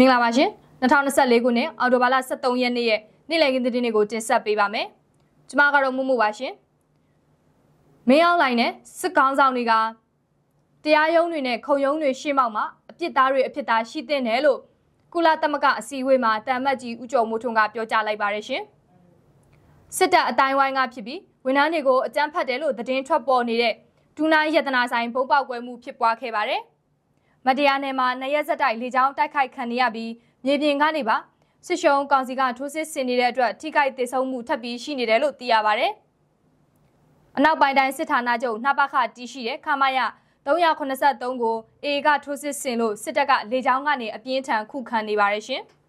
မင်္ဂလာပါရှင်2024ခုနှစ်အောက်တိုဘာလ23ရက်နေ့ရဲ့နေ့လည်ခင်းသတင်းတွေကိုတင်ဆက်ပေးပါမယ်ကျွန်မကတော့မှုမှုပါရှင်မင်းအောင်လိုင်းနဲ့စစ်ကောင်းဆောင်တွေကတရားရုံးတွေနဲ့ခုံရုံးတွေရှေ့မှောက်မှာအပြစ်သားတွေအဖြစ်သားရှိတဲ့တယ်လို့ကုလသမဂ္ဂအစည်းအဝေးမှာတမ်မတ်ကြီးဦးကျော်မိုးထွန်းကပြောကြားလိုက်ပါတယ်ရှင်စစ်တပ်အတိုင်းဝိုင်းကဖြစ်ပြီးဝန်ထမ်းတွေကိုအကြမ်းဖက်တယ်လို့သတင်းထွက်ပေါ်နေတဲ့ဒူနာယတနာဆိုင်ဘုံပေါက်ကွဲမှုဖြစ်ပွားခဲ့ပါတယ် မတရားနယ်မှာနရက်ဆက်တိုက်လေကြောင်းတိုက်ခိုက်ခံရပြီးမြေပြင်ကနေပါစစ်ရှုံးကောင်စီကထိုးစစ်ဆင်နေတဲ့အတွက်ထိခိုက်ဒေဆုံးမှုထပ်ပြီးရှိနေတယ်လို့သိရပါတယ်။အနောက်ပိုင်းတိုင်းစစ်ဌာနချုပ်နှပခတီးရှိတဲ့ခမာယ383ကိုအေကထိုးစစ်ဆင်လို့စစ်တပ်ကလေကြောင်းကနေအပြင်းထန်ခုခံနေပါတယ်ရှင်။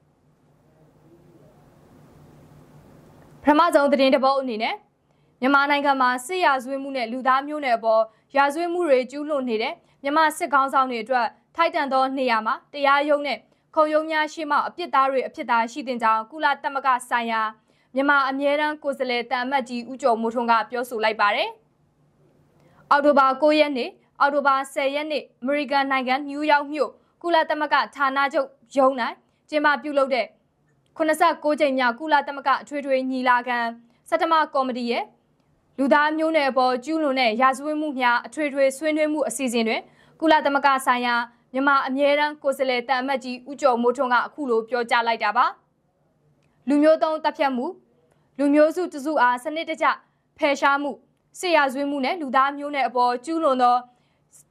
ပထမဆုံးသတင်းတပုတ်အနေနဲ့မြန်မာနိုင်ငံမှာစစ်ရာဇဝတ်မှုနဲ့လူသားမျိုးနွယ်အပေါ်ရာဇဝတ်မှုတွေကျူးလွန်နေတဲ့မြန်မာစစ်ကောင်းဆောင်တွေအတွက် ထိုက်တန်သောနေရာမှာတရားရုံးနဲ့ခုံရုံးများရှိမှအပြစ်သားတွေအဖြစ်သားရှိတဲ့ကြောင်းကုလသမဂ္ဂဆိုင်ရာမြန်မာအမြဲတမ်းကိုယ်စားလှယ်တန်အမတ်ကြီးဦးကျော်မိုးထွန်းကပြောဆိုလိုက်ပါတယ်။အောက်တိုဘာ9ရက်နေ့အောက်တိုဘာ10ရက်နေ့အမေရိကန်နိုင်ငံနယူးယောက်မြို့ကုလသမဂ္ဂဌာနချုပ်ရုံး၌ကျင်းပပြုလုပ်တဲ့89ကြိမ်မြောက်ကုလသမဂ္ဂအထွေထွေညီလာခံစက်တမကော်မတီရဲ့လူသားမျိုးနွယ်ပေါ်ကျူးလွန်တဲ့ရာဇဝတ်မှုများအထွေထွေဆွေးနွေးမှုအစီအစဉ်တွင်ကုလသမဂ္ဂဆိုင်ရာ မြန်မာအမြဲတမ်းကိုယ်စားလှယ်တန်အမတ်ကြီးဦးကျော်မိုးထွန်းကအခုလိုပြောကြားလိုက်တာပါလူမျိုးတုံးတပ်ဖြတ်မှုလူမျိုးစုတစုအားစနစ်တကျဖယ်ရှားမှုဆေးရဇွေးမှုနဲ့လူသားမျိုးနဲ့အပေါ်ကျူးလွန်သော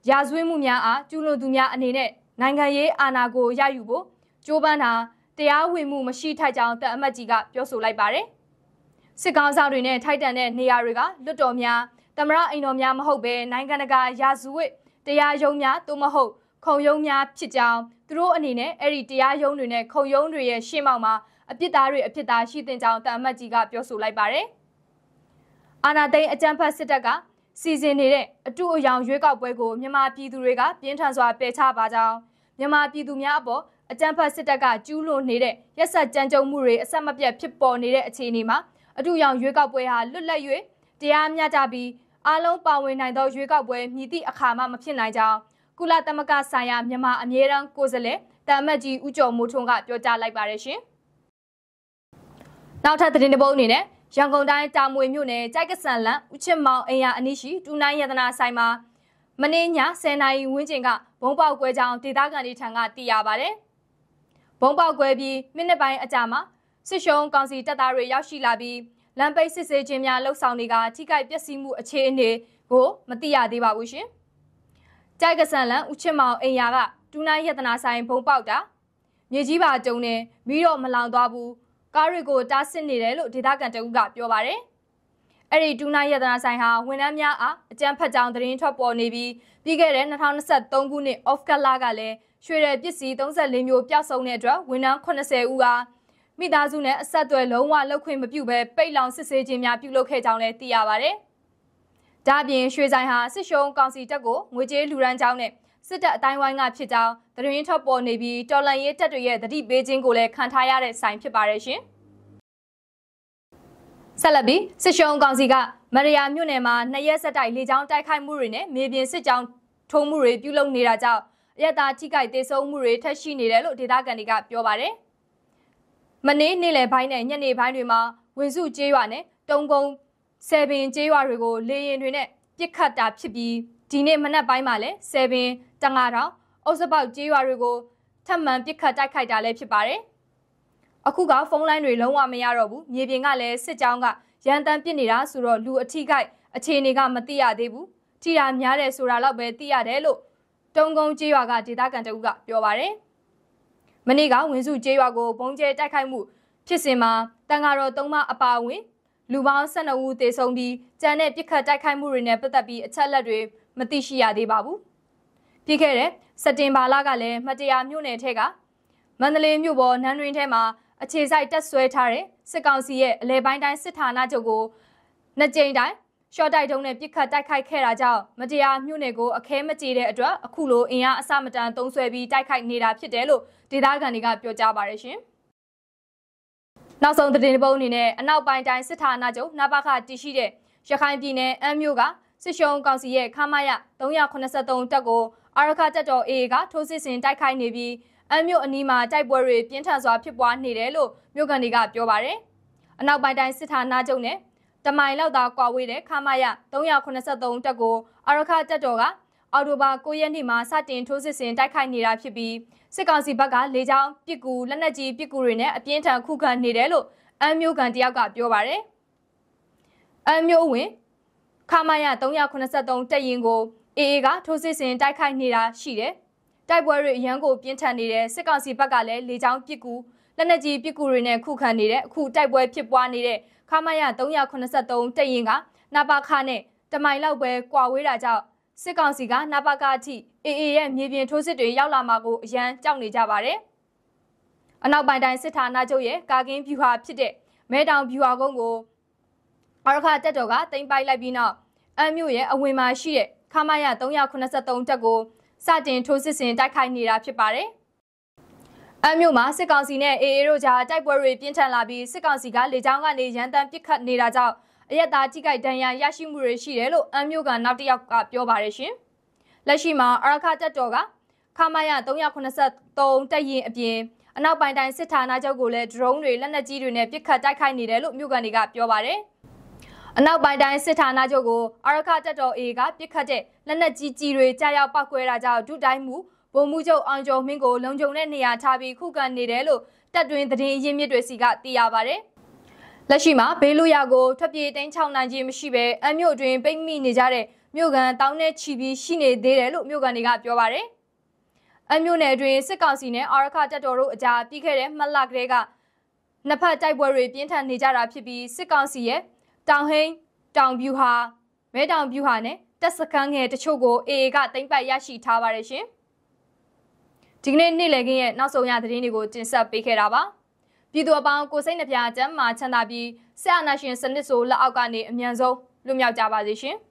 ရာဇဝတ်မှုများအားကျူးလွန်သူများအနေနဲ့နိုင်ငံရေးအာဏာကိုရယူဖို့ကြိုးပမ်းတာတရားဝင်မှုမရှိထိုက်ကြောင်းတန်အမတ်ကြီးကပြောဆိုလိုက်ပါတယ်စစ်ကောင်ဆောင်တွေနဲ့ထိုက်တန်တဲ့နေရာတွေကလွတ်တော်များတမရအိမ်တော်များမဟုတ်ဘဲနိုင်ငံတကာရာဇဝတ်တရားရုံးများသို့မဟုတ် ခုံရုံးများဖြစ်ကြောင်းသူတို့အနေနဲ့အဲ့ဒီတရားရုံးတွေနဲ့ခုံရုံးတွေရဲ့ရှေ့မှောက်မှာအပြစ်သားတွေအပြစ်သားရှိတဲ့ကြောင်းတအမတ်ကြီးကပြောဆိုလိုက်ပါတယ်။အာနာသိန်းအကြမ်းဖက်စစ်တပ်ကစီစဉ်နေတဲ့အတူအယောင်ရွေးကောက်ပွဲကိုမြန်မာပြည်သူတွေကပြင်းထန်စွာပယ်ချပါကြောင်းမြန်မာပြည်သူများအပေါ်အကြမ်းဖက်စစ်တပ်ကကျူးလွန်နေတဲ့ရက်ဆက်ကြမ်းကြုတ်မှုတွေအဆက်မပြတ်ဖြစ်ပေါ်နေတဲ့အခြေအနေမှာအတူအယောင်ရွေးကောက်ပွဲဟာလွတ်လပ်၍တရားမျှတပြီးအားလုံးပါဝင်နိုင်သောရွေးကောက်ပွဲမြည်သည့်အခါမှမဖြစ်နိုင်ကြောင်း ကုလသမဂ္ဂဆိုင်ရာမြန်မာအမြဲတမ်းကိုယ်စားလှယ်တာမတ်ကြီးဦးကျော်မိုးထွန်းကပြောကြားလိုက်ပါတယ်ရှင်။နောက်ထပ်သတင်းတစ်ပုဒ်အနေနဲ့ရန်ကုန်တိုင်းတာမွေမြို့နယ်ကြိုက်ကဆန်လန်ဦးချစ်မောင်အင်ယာအနီးရှိတူနိုင်ရတနာဆိုင်မှာမင်းည10နာရီဝန်းကျင်ကဘုံပေါက်ကွဲကြောင်းဒေသခံတွေထံကသိရပါတယ်။ဘုံပေါက်ကွဲပြီးမိနစ်ပိုင်းအကြာမှာစစ်ရှုံးကောင်စီတပ်သားတွေရောက်ရှိလာပြီးလမ်းပိတ်စစ်ဆေးခြင်းများလှုပ်ဆောင်တွေကထိခိုက်ပျက်စီးမှုအခြေအနေကိုမသိရသေးပါဘူးရှင်။ ကြိုက်ကဆန်လန်ဦးချစ်မောင်အိမ်ယာကတူနိုင်ရတနာဆိုင်ဘုံပေါက်တာမြေကြီးပါကျုံနေမီးတော့မလောင်သွားဘူးကားတွေကိုတားဆစ်နေတယ်လို့ဒေသခံတအုပ်ကပြောပါတယ်အဲ့ဒီတူနိုင်ရတနာဆိုင်ဟာဝန်ထမ်းများအားအကြမ်းဖက်ကြောင်သတင်းထွက်ပေါ်နေပြီးပြီးခဲ့တဲ့2023ခုနှစ် off ကလာကလည်းရွှေရယ်ပစ္စည်း34မျိုးပျောက်ဆုံးတဲ့အတွက်ဝန်ထမ်း80ဦးအားမိသားစုနဲ့အဆက်အသွယ်လုံးဝလောက်ခွင့်မပြုဘဲပိတ်လောင်စစ်ဆေးခြင်းများပြုလုပ်ခဲ့ကြောင်းလည်းသိရပါဗျ။ ဒါပြင်ရွှေဆိုင်ဟာစစ်ရှုံးကောင်စီတပ်ကိုငွေကြေးလူရန်ကြောင်းနဲ့စစ်တပ်အတိုင်းဝိုင်းကဖြစ်ကြောင်းသတင်းထုတ်ပေါ်နေပြီးတော်လန်ရေးတပ်တွေရဲ့တတိပေးခြင်းကိုလည်းခံထားရတဲ့ဆိုင်ဖြစ်ပါတယ်ရှင်။ဆက်လက်ပြီးစစ်ရှုံးကောင်စီကမရယာမြို့နယ်မှာနှစ်ရက်ဆက်တိုက်လေကြောင်းတိုက်ခိုက်မှုတွေနဲ့မြေပြင်စစ်ကြောင်းထုံးမှုတွေပြုလုပ်နေတာကြောင့်အရတာထိခိုက်ဒေဆုံးမှုတွေထပ်ရှိနေတယ်လို့ဒေသခံတွေကပြောပါတယ်။မနေ့နေ့လယ်ပိုင်းနဲ့ညနေပိုင်းတွေမှာဝင်စုကျေးရွာနဲ့တုံကုန်း ဆယ်ပင်ကျေးရွာတွေကိုလေရင်တွေနဲ့ပြစ်ခတ်တာဖြစ်ပြီးဒီနေ့မနက်ပိုင်းမှာလည်းဆယ်ပင်တငါတောင်အုပ်စပေါက်ကျေးရွာတွေကိုထပ်မံပြစ်ခတ်တိုက်ခိုက်တာလည်းဖြစ်ပါတယ်။အခုကဖုန်းလိုင်းတွေလုံးဝမရတော့ဘူး။မြေပြင်ကလည်းစစ်ကြောင်းကရန်တမ်းပစ်နေတာဆိုတော့လူအထိခိုက်အခြေအနေကမသိရသေးဘူး။ထိတာများတယ်ဆိုတာတော့ပဲသိရတယ်လို့တုံကုန်းကျေးရွာကဒေသခံတအုပ်ကပြောပါတယ်။မနေ့ကဝင်းစုကျေးရွာကိုဘုံကျဲတိုက်ခိုက်မှုဖြစ်စဉ်မှာတန်ဃာတော်သုံးပါအပါအဝင် လူပေါင်း12ဦးသေဆုံးပြီးကြမ်းတဲ့ပြစ်ခတ်တိုက်ခိုက်မှုတွေနဲ့ပတ်သက်ပြီးအချက်လက်တွေမသိရှိရသေးပါဘူး။ပြီးခဲ့တဲ့စက်တင်ဘာလကလည်းမတရားမြို့နယ်ထက်ကမန္တလေးမြို့ပေါ်နန်းတွင်ထဲမှာအခြေစိုက်တက်ဆွဲထားတဲ့စစ်ကောင်စီရဲ့အလဲပိုင်းတိုင်းစစ်ဌာနချုပ်ကိုနှစ်ကြိမ်တိုင်းရှော့တိုက်တုံးနဲ့ပြစ်ခတ်တိုက်ခိုက်ခဲ့တာကြောင့်မတရားမြို့နယ်ကိုအခဲမကြေတဲ့အတွက်အခုလိုအင်အားအစမတန်သုံးဆွဲပြီးတိုက်ခိုက်နေတာဖြစ်တယ်လို့ဒေသခံတွေကပြောကြားပါတယ်ရှင်။ နောက်ဆုံးသတင်းပုံအနေနဲ့အနောက်ပိုင်းတိုင်းစစ်ဌာနချုပ်နဘခတည်ရှိတဲ့ရခိုင်ပြည်နယ်အမ်းမြို့ကစစ်ရှုံးကောင်စီရဲ့ခမာယ383တပ်ကိုအာရခတပ်တော် AA ကထိုးစစ်ဆင်တိုက်ခိုက်နေပြီးအမ်းမြို့အနီးမှာတိုက်ပွဲတွေပြင်းထန်စွာဖြစ်ပွားနေတယ်လို့မြို့ကန်တွေကပြောပါတယ်။အနောက်ပိုင်းတိုင်းစစ်ဌာနချုပ်နဲ့တမိုင်လောက်သာကွာဝေးတဲ့ခမာယ383တက်ကိုအာရခတက်တော်ကအော်တိုဘာ9ရက်နေ့မှာစတင်ထိုးစစ်ဆင်တိုက်ခိုက်နေတာဖြစ်ပြီး စစ်ကောင်စီဘက်ကလေကြောင်းပစ်ကူလက်နက်ကြီးပစ်ကူတွေနဲ့အပြင်းထန်ခုခံနေတယ်လို့အမ်းမျိုးကန်တယောက်ကပြောပါတယ်။အမ်းမျိုးဝင်ခမာယ383တက်ရင်ကိုအေအေကထိုးစစ်ဆင်တိုက်ခိုက်နေတာရှိတယ်။တိုက်ပွဲတွေအရန်ကိုပြင်းထန်နေတဲ့စစ်ကောင်စီဘက်ကလည်းလေကြောင်းပစ်ကူလက်နက်ကြီးပစ်ကူတွေနဲ့ခုခံနေတဲ့အခုတိုက်ပွဲဖြစ်ပွားနေတဲ့ခမာယ383တက်ရင်ကနာပါခနဲ့တမိုင်လောက်ပဲကွာဝေးတာကြောင့် စစ်ကောင်စီကနပကအထိအေအေရဲ့မြေပြင်ထိုးစစ်တွေရောက်လာမှာကိုအရန်ကြောက်နေကြပါတယ်။အနောက်ပိုင်းတိုင်းစစ်ဌာနချုပ်ရဲ့ကာကင်းဗျူဟာဖြစ်တဲ့မဲတောင်ဗျူဟာကုန်းကိုအရခတက်တော်ကတင်ပိုက်လိုက်ပြီးနောက်အမ်မြို့ရဲ့အဝင်မှာရှိတဲ့ခမာယ383တက်ကိုစတင်ထိုးစစ်ဆင်တိုက်ခိုက်နေတာဖြစ်ပါတယ်။အမ်မြို့မှာစစ်ကောင်စီနဲ့အေအေတို့ကြားတိုက်ပွဲတွေပြင်းထန်လာပြီးစစ်ကောင်စီကလေကြောင်းကနေရန်တမ်းပစ်ခတ်နေတာကြောင့် အရက်သားကြီးကြိုက်ဒဏ်ရာရရှိမှုတွေရှိတယ်လို့အမ်းမျိုးကနောက်တစ်ယောက်ကပြောပါတယ်ရှင်။လက်ရှိမှာအရခတက်တော်ကခမာယ383တက်ရင်အပြင်အနောက်ပိုင်းတိုင်းစစ်ဌာနချုပ်ကိုလည်း drone တွေလက်နက်ကြီးတွေနဲ့ပစ်ခတ်တိုက်ခိုက်နေတယ်လို့မြို့ကန်တွေကပြောပါတယ်။အနောက်ပိုင်းတိုင်းစစ်ဌာနချုပ်ကိုအရခတက်တော် A ကပစ်ခတ်တဲ့လက်နက်ကြီးကြီးတွေကြားရောက်ပောက်ကွဲတာကြောင့်ဒုတိုင်းမှုဗိုလ်မှူးချုပ်အောင်ကျော်မင်းကိုလုံခြုံတဲ့နေရာထားပြီးခုခံနေတယ်လို့တပ်တွင်သတင်းရင်းမြစ်တွေစီကသိရပါတယ်။ လက်ရှိမှာဘေးလူရကိုထွက်ပြေးတင်းချောင်းနိုင်ခြင်းမရှိဘဲအမြို့တွင်ပိတ်မိနေကြတဲ့မြို့ကန်တောင်းနဲ့ချီပြီးရှိနေသေးတယ်လို့မြို့ကန်တွေကပြောပါရယ်အမြို့နယ်တွင်စစ်ကောင်စီနဲ့အာရခတပ်တော်တို့အကြားပြီးခဲ့တဲ့မှတ်လကလေးကနှစ်ဖက်တိုက်ပွဲတွေပြင်းထန်နေကြတာဖြစ်ပြီးစစ်ကောင်စီရဲ့တောင်ဟိန်းတောင်ပြူဟာမဲတောင်ပြူဟာနဲ့တပ်စခန်းငယ်တချို့ကို AA ကတင်ပတ်ရရှိထားပါတယ်ရှင်ဒီကနေ့နေ့လည်ခင်းရဲ့နောက်ဆုံးရသတင်းတွေကိုတင်ဆက်ပေးခဲ့တာပါ ပြည်သူအပေါင်းကိုစိတ်နှပြကျမ်းမာချမ်းသာပြီးဆက်အာဏာရှင်စနစ်ဆိုလက်အောက်ကနေအမြန်ဆုံးလွတ်မြောက်ကြပါစေရှင်။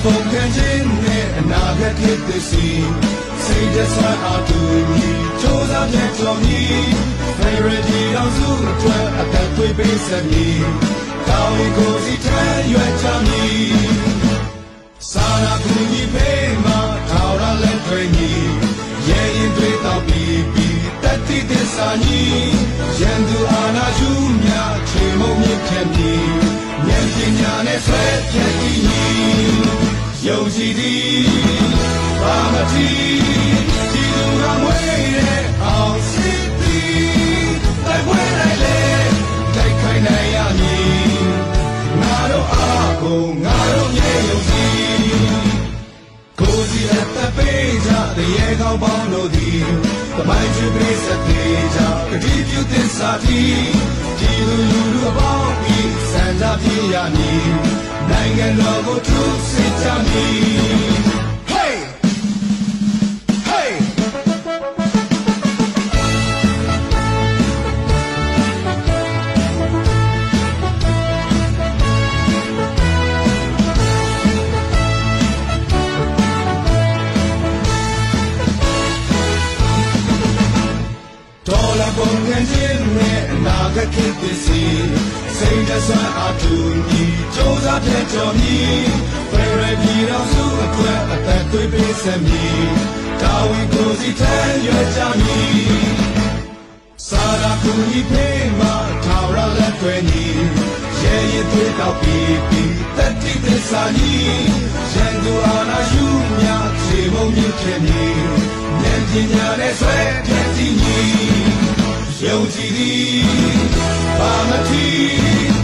Don't forget in there and I get hit the scene. Say that's why I do me. Chose out that to me. Favorite deal on Zoom, twelve at that way base at me. How it goes, it tell you at me. Sana kuni pema, taura let me. Yeah, in three top BB. That did this on ye. Yendu ana jumya, chimo me can be. ဉာဏ်ပညာနဲ့ဆွဲဖြတ်တည် ယုံကြည်သည်ဘာမတိဒီလူကမွေးတဲ့အောင်စစ်သည်တိုက်ပွဲလိုက်လေတိုက်ခိုင်းနိုင်ရမည်ငါတို့အားကိုငါတို့မြေယုံကြည်ကိုစီအပ်တဲ့ပေးကြတဲ့ရေကောင်းပေါင်းတို့သည်တမိုင်းချစ်ပေးစတဲ့ကြကတိပြုသစ္စာတီဒီလူလူလူအပေါင်းဤစံကြပြရမည် နိုင်ငံတော်ကိုသူစစ်ကြမည် Hey Hey ဒေါ်လာပုံကန်ခြင်းနဲ့အနာဂတ်ခေတ်သစ်စီ စိတ်သက်သာအထူးကြီးစ조사တဲ့ကြော်မီဖရရပြည်တော်စုအတွက်အသက်သွေးပေးဆက်မည်တာဝန်ကိုစီထမ်းရွက်ကြမည်စာရာကူညီပေးမှာထာဝရလက်တွင်ညီရဲရင်သွေးတောက်ပြီးပြီးတတိသစ္စာကြီးရန်သူအာနာယူမြခြေမုံမြင့်ခဲ့မည်ဉာဏ်ပညာနဲ့ဆွဲဖြတ်တည်ညီ ယုံကြည်သည်ဘာမတိ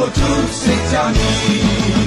ကိုသူစစ်ကြမည်